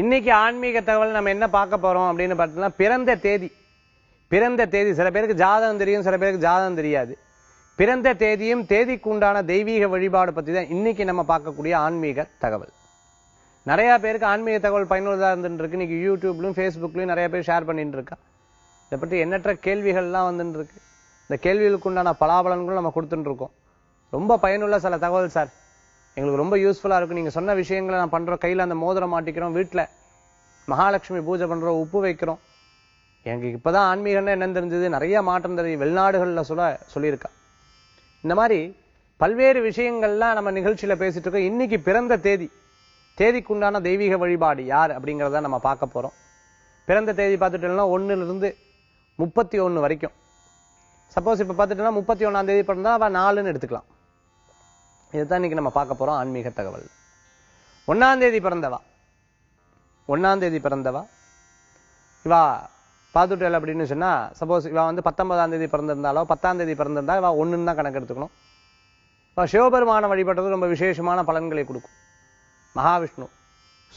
இன்னைக்கு ஆன்மீக தகவல் நம்ம என்ன பார்க்க போறோம் அப்படின்னு பார்த்தீங்கன்னா பிறந்த தேதி. பிறந்த தேதி சில பேருக்கு ஜாதகம் தெரியும் சில பேருக்கு ஜாதகம் தெரியாது. பிறந்த தேதியும் தேதிக்கு உண்டான தெய்வீக வழிபாடு பற்றி தான் இன்னைக்கு நம்ம பார்க்கக்கூடிய ஆன்மீக தகவல். நிறைய பேருக்கு ஆன்மீக தகவல் பயனுள்ளதாக இருந்துட்டு இருக்கு. இன்னைக்கு யூடியூப்லையும் ஃபேஸ்புக்லையும் நிறைய பேர் ஷேர் பண்ணிட்டு இருக்கா. இதை பற்றி எண்ணற்ற கேள்விகள்லாம் வந்துட்டு இருக்கு. இந்த கேள்விகளுக்கு உண்டான பலாபலன்களும் நம்ம கொடுத்துட்டு இருக்கோம். ரொம்ப பயனுள்ள சில தகவல் சார். எங்களுக்கு ரொம்ப யூஸ்ஃபுல்லாக இருக்கும் நீங்கள் சொன்ன விஷயங்களை நான் பண்ணுறோம் கையில் அந்த மோதிரம் மாட்டிக்கிறோம் வீட்டில் மகாலட்சுமி பூஜை பண்ணுறோம் உப்பு வைக்கிறோம். எனக்கு இப்பதான் ஆன்மீகம்னா என்ன தெரிஞ்சது. நிறைய மாற்றம் தெரியும் வெளிநாடுகள்ல சொல்ல சொல்லியிருக்கா. இந்த மாதிரி பல்வேறு விஷயங்கள்லாம் நம்ம நிகழ்ச்சியில பேசிட்டு இருக்கோம். இன்னைக்கு பிறந்த தேதி. தேதிக்குண்டான தெய்வீக வழிபாடு யார் அப்படிங்கிறத நம்ம பார்க்க போறோம். பிறந்த தேதி பார்த்துட்டோம்னா ஒண்ணுல இருந்து முப்பத்தி ஒண்ணு வரைக்கும். சப்போஸ் இப்ப பார்த்துட்டோம்னா முப்பத்தி ஒண்ணாம் தேதி பிறந்தா அவ நாலுன்னு எடுத்துக்கலாம். இதுதான் இன்னைக்கு நம்ம பார்க்க போறோம் ஆன்மீக தகவல். ஒண்ணாம் தேதி பிறந்தவா? ஒண்ணாம் தேதி பிறந்தவா? இவா பார்த்துட்டேல் அப்படின்னு சொன்னா சப்போஸ் இவா வந்து பத்தொன்பதாம் தேதி பிறந்திருந்தாலோ பத்தாம் தேதி பிறந்திருந்தா இவா ஒன்றுன்னு தான் கணக்கு எடுத்துக்கணும். இவா சிவபெருமான வழிபட்டது ரொம்ப விசேஷமான பலன்களை கொடுக்கும். மகாவிஷ்ணு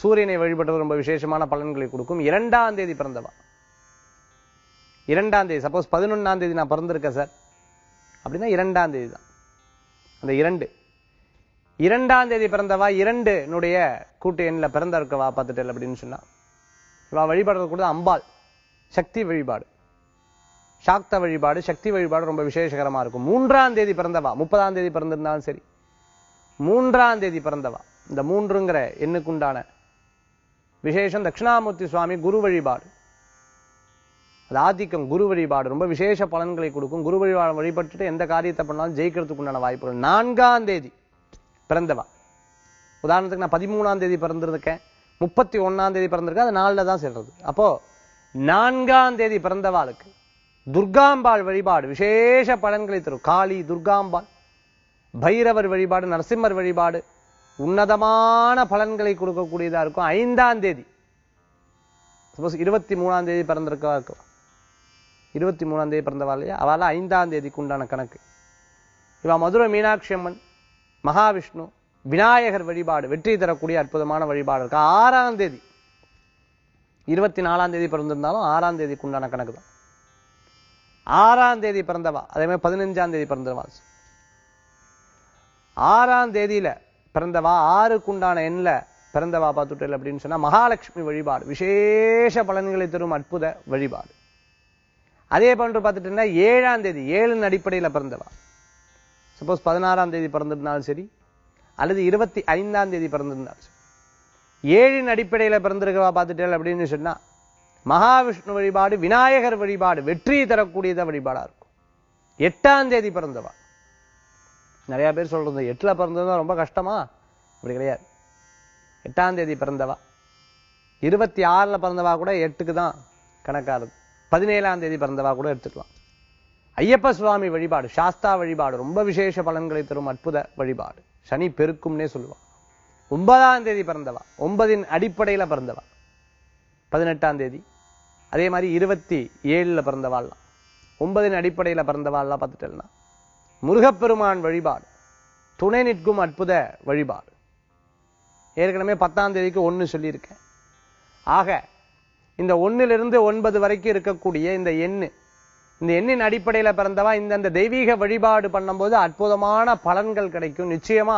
சூரியனை வழிபட்டது ரொம்ப விசேஷமான பலன்களை கொடுக்கும். இரண்டாம் தேதி பிறந்தவா? இரண்டாம் தேதி சப்போஸ் பதினொன்றாம் தேதி நான் பிறந்திருக்கேன் சார். அப்படின்னா இரண்டாம் தேதி தான். அந்த இரண்டு இரண்டாம் தேதி பிறந்தவா? இரண்டு என்னுடைய கூட்டு எண்ணில் பிறந்த இருக்கவா பார்த்துட்டேன் அப்படின்னு சொன்னா. இவா வழிபடுறது கூட அம்பாள். சக்தி வழிபாடு. சாக்த வழிபாடு சக்தி வழிபாடு ரொம்ப விசேஷகரமா இருக்கும். மூன்றாம் தேதி பிறந்தவா? முப்பதாம் தேதி பிறந்திருந்தாலும் சரி. மூன்றாம் தேதி பிறந்தவா? இந்த மூன்றுங்கிற எண்ணுக்குண்டான விசேஷம் தட்சிணாமூர்த்தி சுவாமி குரு வழிபாடு. அது ஆதிக்கம் குரு வழிபாடு. ரொம்ப விசேஷ பலன்களை கொடுக்கும். குரு வழிபாடு வழிபட்டுட்டு எந்த காரியத்தை பண்ணாலும் ஜெயிக்கிறதுக்கு உண்டான வாய்ப்புகள். நான்காம் தேதி. பிறந்தவா. உதாரணத்துக்கு நான் பதிமூணாம் தேதி பிறந்திருக்கேன். முப்பத்தி ஒண்ணாம் தேதி பிறந்திருக்கேன். அது நாளில் தான் சேர்றது. அப்போ நான்காம் தேதி பிறந்தவாளுக்கு துர்காம்பாள் வழிபாடு விசேஷ பலன்களை தரும். காளி துர்காம்பாள் பைரவர் வழிபாடு நரசிம்மர் வழிபாடு உன்னதமான பலன்களை கொடுக்கக்கூடியதா இருக்கும். ஐந்தாம் தேதி. சப்போஸ் இருபத்தி மூணாம் தேதி பிறந்திருக்கா இருக்கும் இருபத்தி மூணாம் தேதி பிறந்தவா இல்லையா? அவளால் ஐந்தாம் தேதிக்கு உண்டான கணக்கு. இவா மதுரை மீனாட்சி அம்மன் மகாவிஷ்ணு விநாயகர் வழிபாடு வெற்றி தரக்கூடிய அற்புதமான வழிபாடு இருக்கு? ஆறாம் தேதி. இருபத்தி நாலாம் தேதி பிறந்திருந்தாலும் ஆறாம் தேதிக்கு உண்டான கணக்கு தான். ஆறாம் தேதி பிறந்தவா? அதே மாதிரி பதினஞ்சாம் தேதி பிறந்தவா ஆறாம் தேதியில பிறந்தவா? ஆறுக்குண்டான எண்ணில் பிறந்தவா பார்த்துட்டல் அப்படின்னு சொன்னா மகாலட்சுமி வழிபாடு விசேஷ பலன்களை தரும் அற்புத வழிபாடு. அதே போன்று பார்த்துட்டீங்கன்னா ஏழாம் தேதி ஏழின் அடிப்படையில பிறந்தவா. சப்போஸ் பதினாறாம் தேதி பிறந்திருந்தாலும் சரி அல்லது இருபத்தி ஐந்தாம் தேதி பிறந்திருந்தாலும் சரி. ஏழின் அடிப்படையில பிறந்திருக்கவா பார்த்துட்டேன் அப்படின்னு சொன்னா மகாவிஷ்ணு வழிபாடு விநாயகர் வழிபாடு வெற்றி தரக்கூடியத வழிபாடா இருக்கும். எட்டாம் தேதி பிறந்தவா. நிறைய பேர் சொல்றது எட்டுல பிறந்ததுதான் ரொம்ப கஷ்டமா? அப்படி கிடையாது. எட்டாம் தேதி பிறந்தவா. இருபத்தி ஆறுல பிறந்தவா கூட எட்டுக்கு தான் கணக்காகுது. பதினேழாம் தேதி பிறந்தவா கூட எடுத்துக்கலாம். ஐயப்ப சுவாமி வழிபாடு சாஸ்தா வழிபாடு ரொம்ப விசேஷ பலன்களை தரும் அற்புத வழிபாடு. சனி பெருக்கும்னே சொல்லுவான். ஒன்பதாம் தேதி பிறந்தவா? ஒன்பதின் அடிப்படையில பிறந்தவா? பதினெட்டாம் தேதி. அதே மாதிரி இருபத்தி ஏழுல பிறந்தவாள்லாம். ஒன்பதின் அடிப்படையில பிறந்தவாள்லாம் பார்த்துட்டேன்னா. முருகப்பெருமான் வழிபாடு. துணை நிற்கும் அற்புத வழிபாடு. ஏற்கனவே பத்தாம் தேதிக்கு ஒண்ணு சொல்லியிருக்கேன். ஆக இந்த ஒண்ணிலிருந்து ஒன்பது வரைக்கும் இருக்கக்கூடிய இந்த எண்ணு இந்த எண்ணின் அடிப்படையில பிறந்தவா இந்த தெய்வீக வழிபாடு பண்ணும்போது அற்புதமான பலன்கள் கிடைக்கும் நிச்சயமா.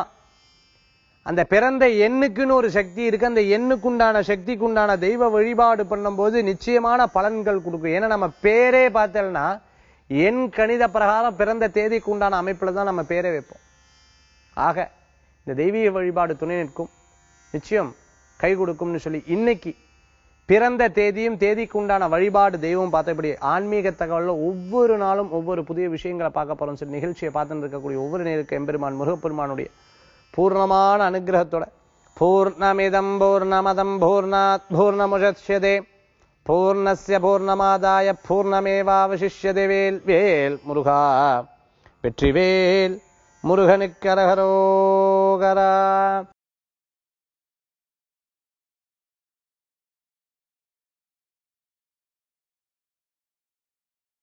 அந்த பிறந்த எண்ணுக்குன்னு ஒரு சக்தி இருக்கு அந்த எண்ணுக்குண்டான சக்திக்குண்டான தெய்வ வழிபாடு பண்ணும்போது நிச்சயமான பலன்கள் கொடுக்கும். ஏன்னா நம்ம பேரே பார்த்தோம்னா எண் கணித பிரகாரம் பிறந்த தேதிக்கு உண்டான அமைப்புல தான் நம்ம பேரே வைப்போம். ஆக இந்த தெய்வீக வழிபாடு துணை நிற்கும். நிச்சயம் கை கொடுக்கும்னு சொல்லி இன்னைக்கு பிறந்த தேதியும் தேதிக்கு உண்டான வழிபாடு தெய்வம் பார்த்தபடி ஆன்மீக தகவலில் ஒவ்வொரு நாளும் ஒவ்வொரு புதிய விஷயங்களை பார்க்க போறோம் சொல்லி நிகழ்ச்சியை பார்த்துட்டு இருக்கக்கூடிய ஒவ்வொரு நேருக்கு எம்பெருமான் முருகப்பெருமானுடைய பூர்ணமான அனுகிரகத்தோட பூர்ணமிதம் பூர்ணமதம் பூர்ணாத் பூர்ணமுஷத்யதே பூர்ணஸ்ய பூர்ணமாதாய பூர்ணமேவாவசிஷ்யதே வேல் வேல் முருகா வெற்றிவேல் முருகனுக்கரகரோகரா